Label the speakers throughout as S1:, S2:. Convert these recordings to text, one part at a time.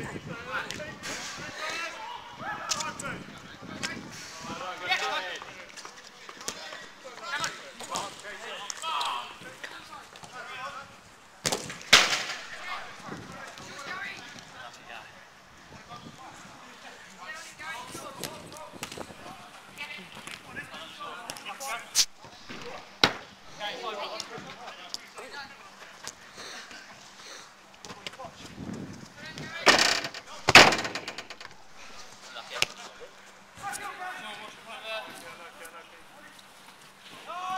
S1: Thank you, No, what's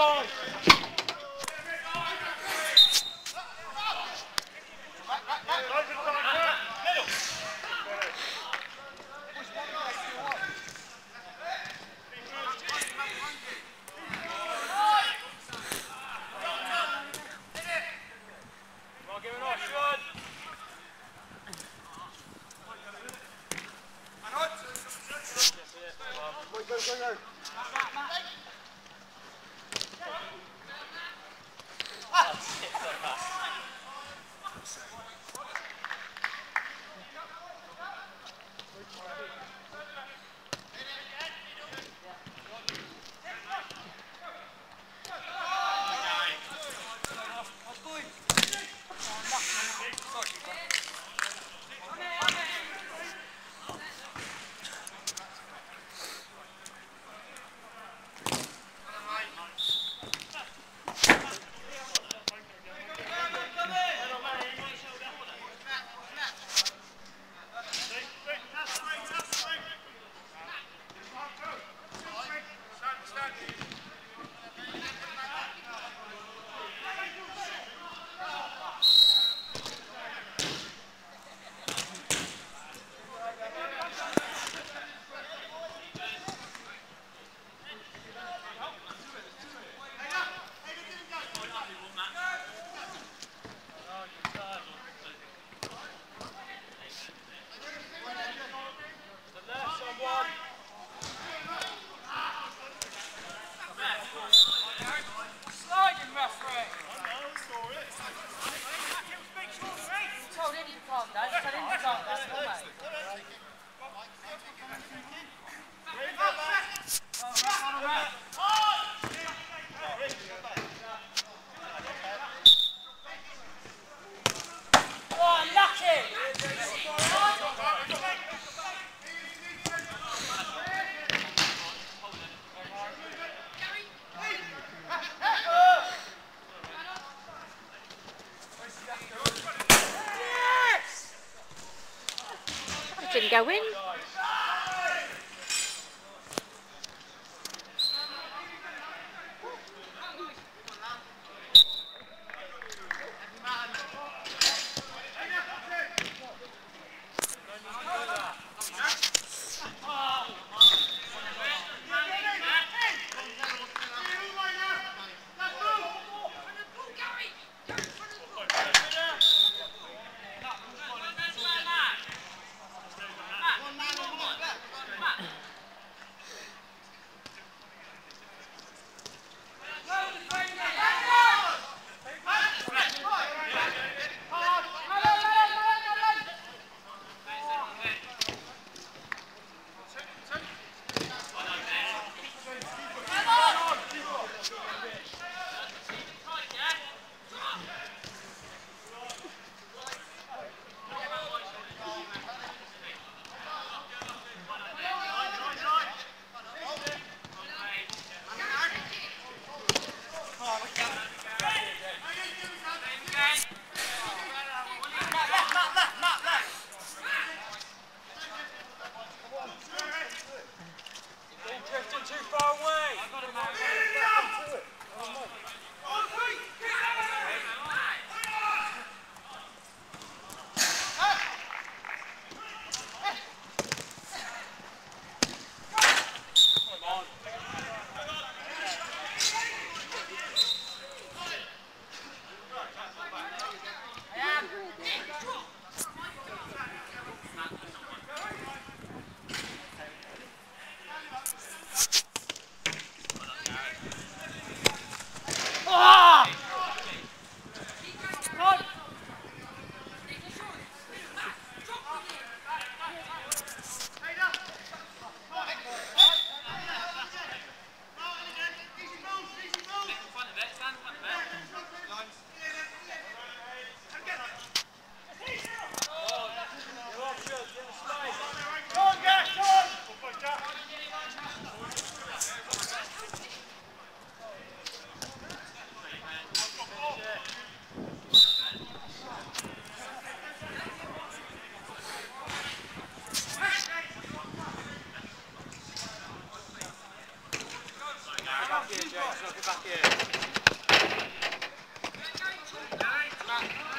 S1: side. win Allez, e vais p a r